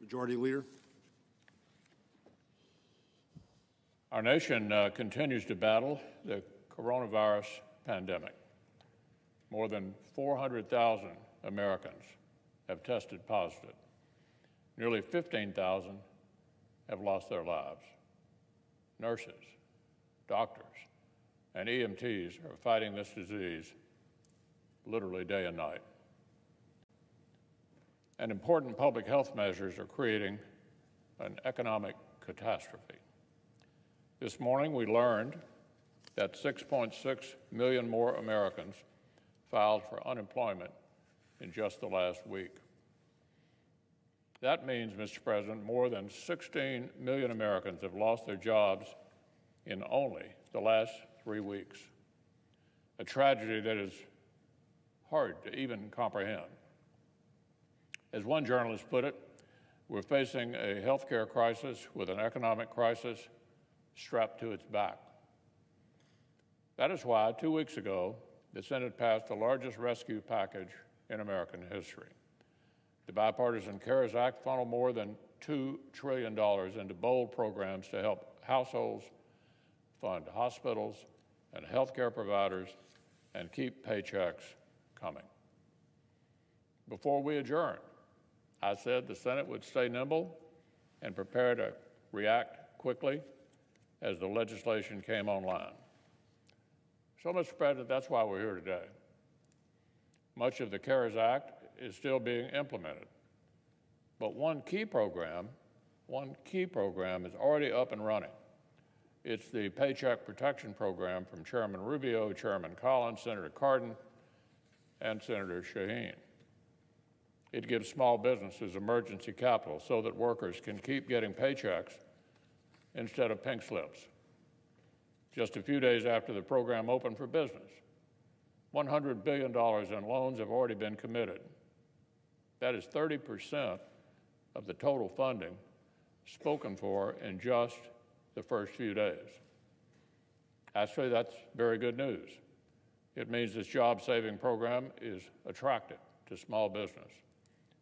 Majority Leader. Our nation uh, continues to battle the coronavirus pandemic. More than 400,000 Americans have tested positive. Nearly 15,000 have lost their lives. Nurses, doctors, and EMTs are fighting this disease literally day and night. And important public health measures are creating an economic catastrophe. This morning we learned that 6.6 million more Americans filed for unemployment in just the last week. That means, Mr. President, more than 16 million Americans have lost their jobs in only the last three weeks. A tragedy that is hard to even comprehend. As one journalist put it, we're facing a healthcare crisis with an economic crisis strapped to its back. That is why, two weeks ago, the Senate passed the largest rescue package in American history. The bipartisan CARES Act funneled more than $2 trillion into bold programs to help households fund hospitals and healthcare providers and keep paychecks coming. Before we adjourned, I said the Senate would stay nimble and prepare to react quickly as the legislation came online. So, Mr. President, that's why we're here today. Much of the CARES Act is still being implemented. But one key program, one key program is already up and running. It's the Paycheck Protection Program from Chairman Rubio, Chairman Collins, Senator Cardin, and Senator Shaheen. It gives small businesses emergency capital so that workers can keep getting paychecks instead of pink slips. Just a few days after the program opened for business, $100 billion in loans have already been committed. That is 30% of the total funding spoken for in just the first few days. Actually, that's very good news. It means this job saving program is attractive to small business.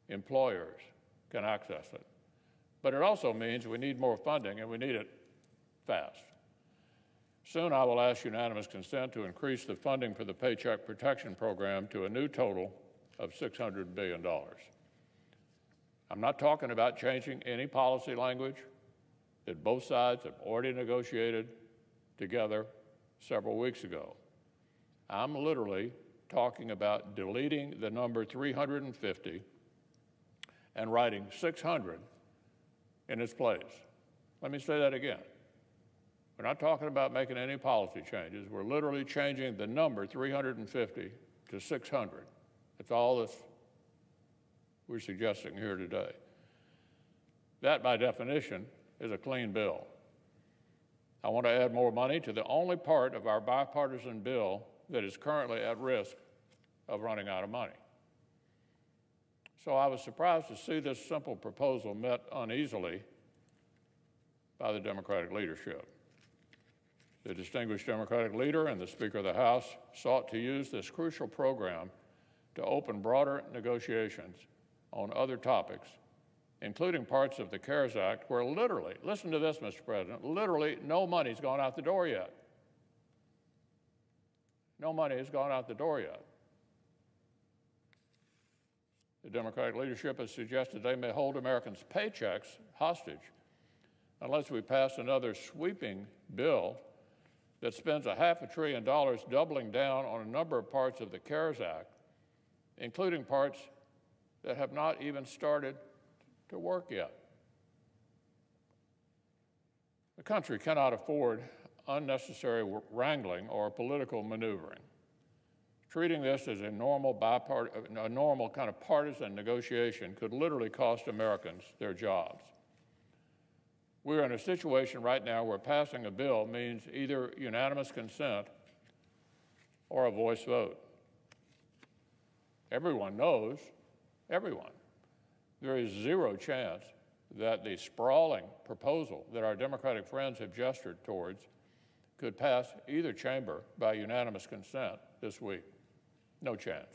Employers can access it. But it also means we need more funding and we need it fast. Soon I will ask unanimous consent to increase the funding for the Paycheck Protection Program to a new total of $600 billion. I'm not talking about changing any policy language that both sides have already negotiated together several weeks ago. I'm literally talking about deleting the number 350 and writing 600 in its place. Let me say that again. We're not talking about making any policy changes. We're literally changing the number 350 to 600. That's all this we're suggesting here today. That, by definition, is a clean bill. I want to add more money to the only part of our bipartisan bill that is currently at risk of running out of money. So I was surprised to see this simple proposal met uneasily by the Democratic leadership. The distinguished Democratic leader and the Speaker of the House sought to use this crucial program to open broader negotiations on other topics, including parts of the CARES Act where literally, listen to this, Mr. President, literally no money's gone out the door yet. No money has gone out the door yet. The Democratic leadership has suggested they may hold Americans' paychecks hostage unless we pass another sweeping bill that spends a half a trillion dollars doubling down on a number of parts of the CARES Act, including parts that have not even started to work yet. The country cannot afford unnecessary wrangling or political maneuvering. Treating this as a normal, bipart- a normal kind of partisan negotiation could literally cost Americans their jobs. We're in a situation right now where passing a bill means either unanimous consent or a voice vote. Everyone knows, everyone, there is zero chance that the sprawling proposal that our Democratic friends have gestured towards could pass either chamber by unanimous consent this week. No chance.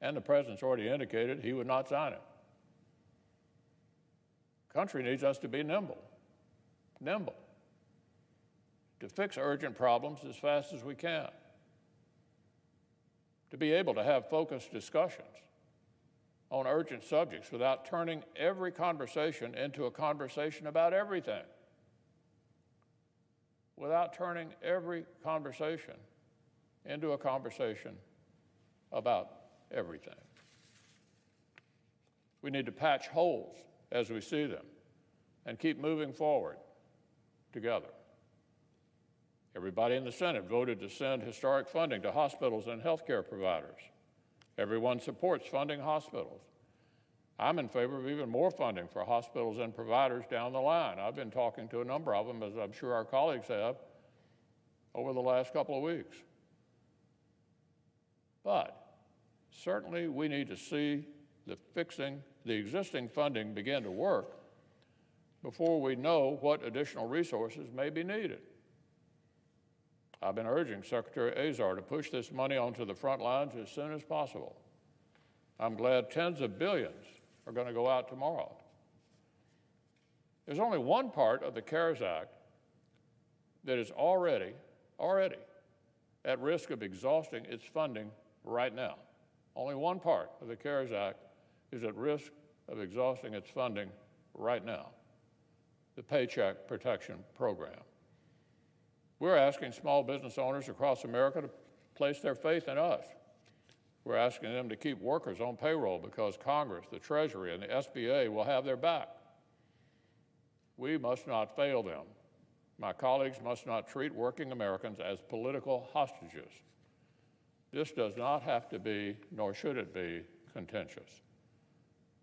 And the president's already indicated he would not sign it. Country needs us to be nimble, nimble, to fix urgent problems as fast as we can, to be able to have focused discussions on urgent subjects without turning every conversation into a conversation about everything, without turning every conversation into a conversation about everything. We need to patch holes as we see them and keep moving forward together. Everybody in the Senate voted to send historic funding to hospitals and healthcare providers. Everyone supports funding hospitals. I'm in favor of even more funding for hospitals and providers down the line. I've been talking to a number of them, as I'm sure our colleagues have, over the last couple of weeks. But certainly we need to see the fixing, the existing funding begin to work before we know what additional resources may be needed. I've been urging Secretary Azar to push this money onto the front lines as soon as possible. I'm glad tens of billions are going to go out tomorrow. There's only one part of the CARES Act that is already, already at risk of exhausting its funding right now. Only one part of the CARES Act is at risk of exhausting its funding right now the Paycheck Protection Program. We're asking small business owners across America to place their faith in us. We're asking them to keep workers on payroll because Congress, the Treasury, and the SBA will have their back. We must not fail them. My colleagues must not treat working Americans as political hostages. This does not have to be, nor should it be, contentious.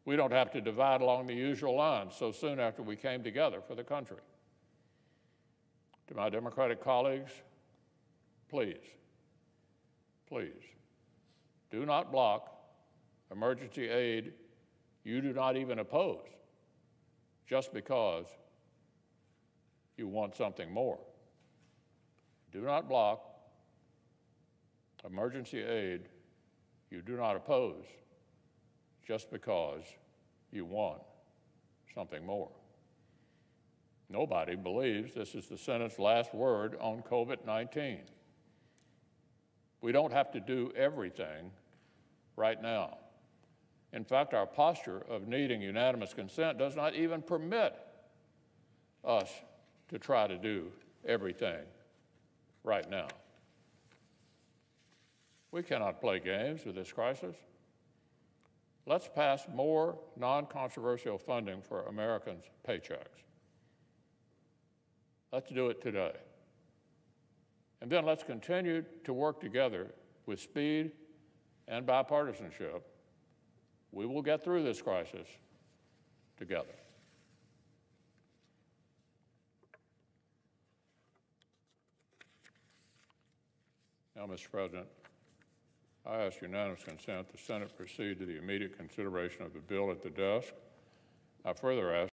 We don't have to divide along the usual lines so soon after we came together for the country. To my Democratic colleagues, please, please, do not block emergency aid you do not even oppose just because you want something more. Do not block emergency aid you do not oppose just because you want something more. Nobody believes this is the Senate's last word on COVID 19. We don't have to do everything right now. In fact, our posture of needing unanimous consent does not even permit us to try to do everything right now. We cannot play games with this crisis. Let's pass more non controversial funding for Americans' paychecks. Let's do it today. And then let's continue to work together with speed and bipartisanship. We will get through this crisis together. Now, Mr. President, I ask unanimous consent the Senate proceed to the immediate consideration of the bill at the desk. I further ask